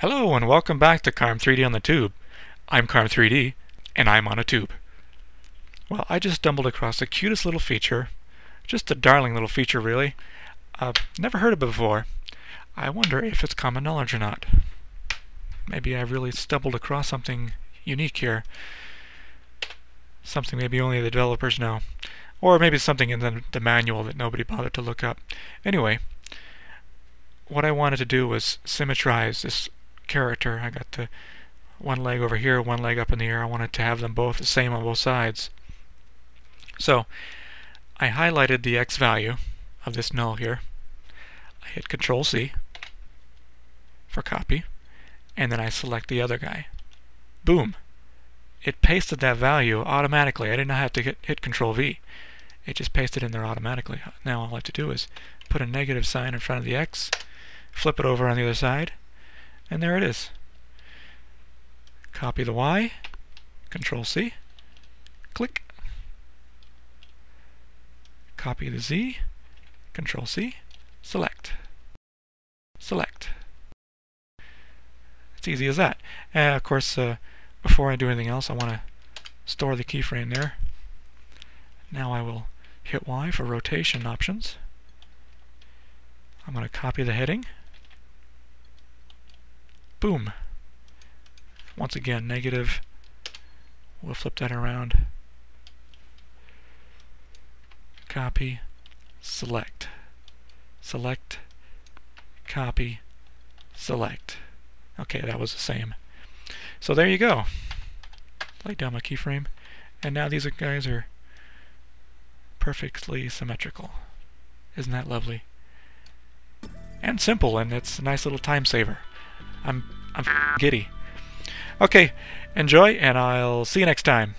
Hello and welcome back to Carm 3D on the Tube. I'm Carm 3D and I'm on a tube. Well, I just stumbled across the cutest little feature, just a darling little feature really. I've never heard of it before. I wonder if it's common knowledge or not. Maybe I really stumbled across something unique here. Something maybe only the developers know. Or maybe something in the, the manual that nobody bothered to look up. Anyway, what I wanted to do was symmetrize this character. I got the one leg over here, one leg up in the air. I wanted to have them both the same on both sides. So I highlighted the x value of this null here. I hit Control C for copy, and then I select the other guy. Boom! It pasted that value automatically. I did not have to hit, hit Control V. It just pasted in there automatically. Now all I have to do is put a negative sign in front of the x, flip it over on the other side, and there it is. Copy the Y, Control C, click. Copy the Z, Control C, select. Select. It's easy as that. And of course, uh, before I do anything else, I want to store the keyframe there. Now I will hit Y for rotation options. I'm going to copy the heading. Boom. Once again, negative. We'll flip that around. Copy, select. Select, copy, select. Okay, that was the same. So there you go. Lay down my keyframe. And now these guys are perfectly symmetrical. Isn't that lovely? And simple, and it's a nice little time saver. I'm I'm giddy. Okay, enjoy, and I'll see you next time.